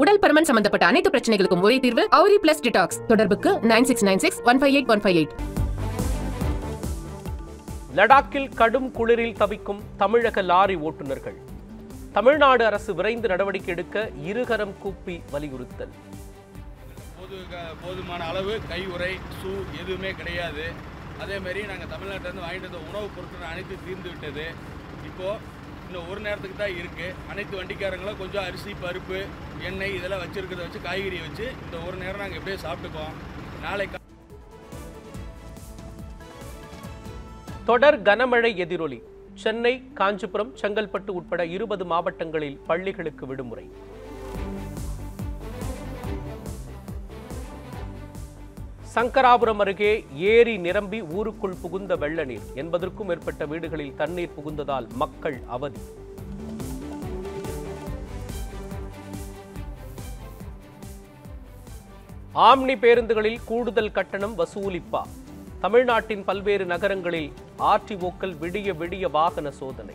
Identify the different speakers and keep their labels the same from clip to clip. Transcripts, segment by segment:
Speaker 1: உடல் பருமன் சம்பந்தப்பட்ட அனைத்து பிரச்சனைகளுக்கும் ஒரே தீர்வு அவுரி பிளஸ் டிடாக்ஸ் தொடர்புக்கு nine six nine six one five eight one five eight
Speaker 2: லடாக்கில் கடும் குளிரில் தவிக்கும் தமிழக லாரி ஓட்டுநர்கள். தமிழ்நாடு அரசு விரைந்து நடவடிக்கை எடுக்க இருகரம் கூப்பி வலியுறுத்தல்.
Speaker 3: போதுமான அளவு கை உறை ஷூ எதுவுமே கிடையாது. அதே மாதிரி நாங்கள் தமிழ்நாட்டிலேருந்து வாங்கிட்டு வந்த உணவுப் பொருட்கள் அனைத்து தீர்ந்து விட்டது. இப்போது இன்னும் ஒரு நேரத்துக்கு தான் இருக்குது அனைத்து வண்டிக்காரங்களும் கொஞ்சம் அரிசி பருப்பு எண்ணெய் இதெல்லாம் வச்சுருக்கிறத வச்சு காய்கறியை வச்சு இந்த ஒரு நேரம் நாங்கள் எப்படியே சாப்பிட்டுக்குவோம். நாளைக்கு
Speaker 2: தொடர் கனமழை எதிரொலி. சென்னை காஞ்சிபுரம் செங்கல்பட்டு உட்பட இருபது மாவட்டங்களில் பள்ளிகளுக்கு விடுமுறை. சங்கராபுரம் அருகே ஏரி நிரம்பி ஊருக்குள் புகுந்த வெள்ள நீர். என்பதற்கும் மேற்பட்ட வீடுகளில் தண்ணீர் புகுந்ததால் மக்கள் அவதி. ஆம்னி பேருந்துகளில் கூடுதல் கட்டணம் வசூலிப்பா. தமிழ்நாட்டின் பல்வேறு நகரங்களில் ஆர்டிஓக்கள் விடிய விடிய வாகன சோதனை.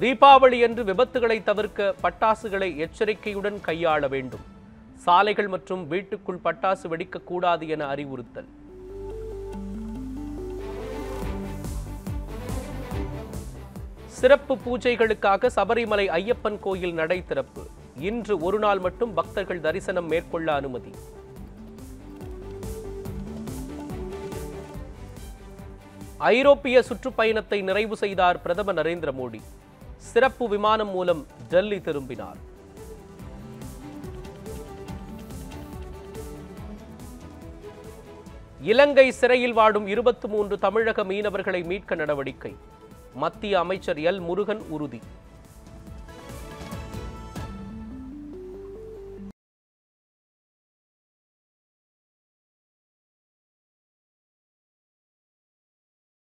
Speaker 2: தீபாவளி என்று விபத்துகளை தவிர்க்க பட்டாசுகளை எச்சரிக்கையுடன் கையாள வேண்டும். சாலைகள் மற்றும் வீட்டுக்குள் பட்டாசு வெடிக்கக்கூடாது என அறிவுறுத்தல். சிறப்பு பூஜைகளுக்காக சபரிமலை ஐயப்பன் கோயில் நடை திறப்பு. இன்று ஒரு நாள் மட்டும் பக்தர்கள் தரிசனம் மேற்கொள்ள அனுமதி. ஐரோப்பிய சுற்றுப்பயணத்தை நிறைவு செய்தார் பிரதமர் நரேந்திர மோடி. சிறப்பு விமானம் மூலம் டெல்லி திரும்பினார். இலங்கை சிறையில் வாடும் இருபத்தி மூன்று தமிழக மீனவர்களை மீட்க நடவடிக்கை. மத்திய அமைச்சர் எல் முருகன் உறுதி.